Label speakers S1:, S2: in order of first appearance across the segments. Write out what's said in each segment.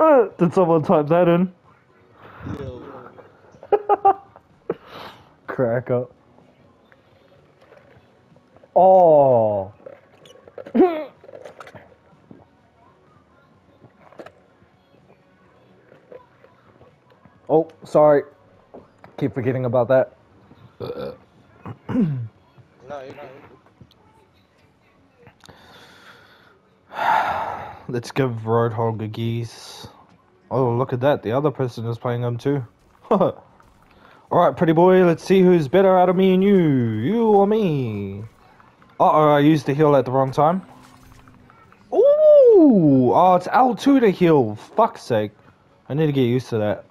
S1: Uh, did someone type that in? Crack up. Oh. oh, sorry. Keep forgetting about that.
S2: No,
S1: Let's give Roadhog a geese. Oh, look at that. The other person is playing him too. Alright, pretty boy, let's see who's better out of me and you. You or me? Uh oh, I used the heal at the wrong time. Ooh! Oh, it's L2 to heal. Fuck's sake. I need to get used to that.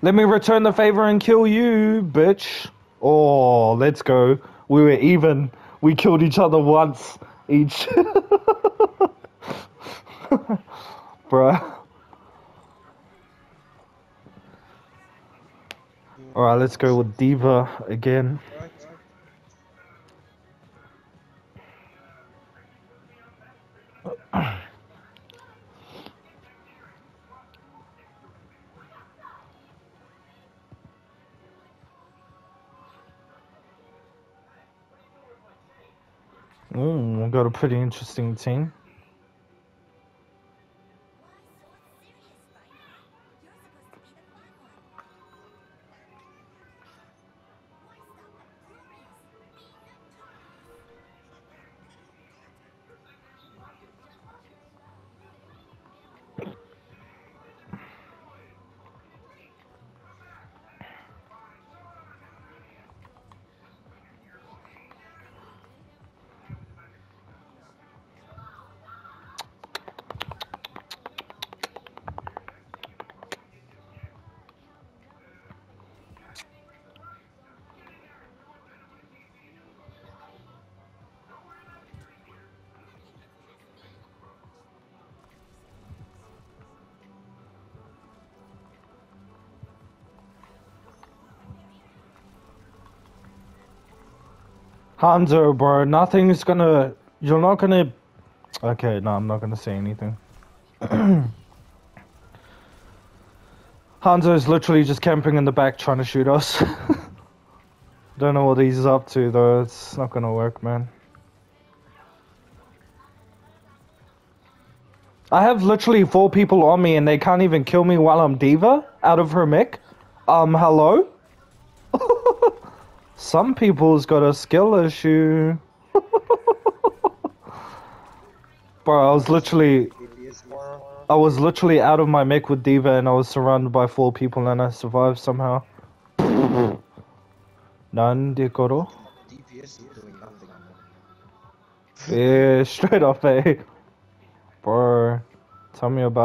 S1: Let me return the favor and kill you, bitch. Oh, let's go. We were even. We killed each other once each. Bruh. Alright, let's go with D.Va again. Ooh, got a pretty interesting team. Hanzo, bro, nothing's gonna. You're not gonna. Okay, no, I'm not gonna say anything. Hanzo is literally just camping in the back trying to shoot us. Don't know what he's up to though. It's not gonna work, man. I have literally four people on me and they can't even kill me while I'm D.Va out of her mech. Um, hello? Some people's got a skill issue. Bro, I was literally I was literally out of my mech with D.Va and I was surrounded by four people and I survived somehow. None de koro. Yeah, straight off, eh? Bro, tell me about